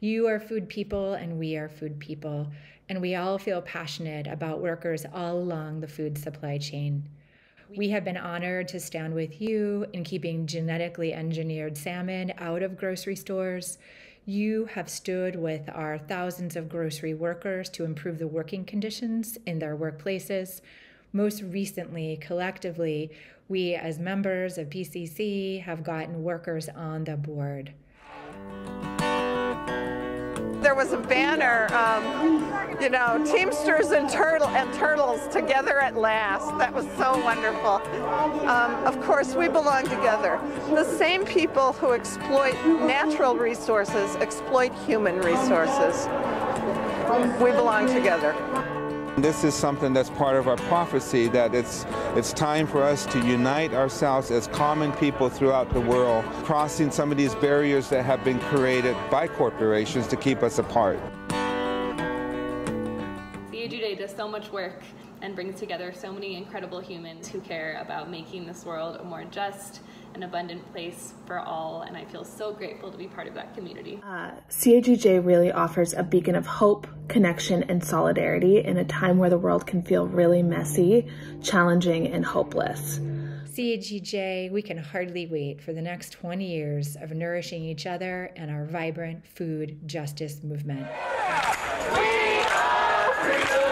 You are food people, and we are food people, and we all feel passionate about workers all along the food supply chain. We have been honored to stand with you in keeping genetically engineered salmon out of grocery stores. You have stood with our thousands of grocery workers to improve the working conditions in their workplaces. Most recently, collectively, we as members of PCC have gotten workers on the board there was a banner, um, you know, Teamsters and Turtle and Turtles together at last. That was so wonderful. Um, of course, we belong together. The same people who exploit natural resources exploit human resources. We belong together. This is something that's part of our prophecy that it's, it's time for us to unite ourselves as common people throughout the world, crossing some of these barriers that have been created by corporations to keep us apart. CAGJ does so much work and brings together so many incredible humans who care about making this world a more just, an abundant place for all, and I feel so grateful to be part of that community. Uh, CAGJ really offers a beacon of hope, connection, and solidarity in a time where the world can feel really messy, challenging, and hopeless. CAGJ, we can hardly wait for the next 20 years of nourishing each other and our vibrant food justice movement. We are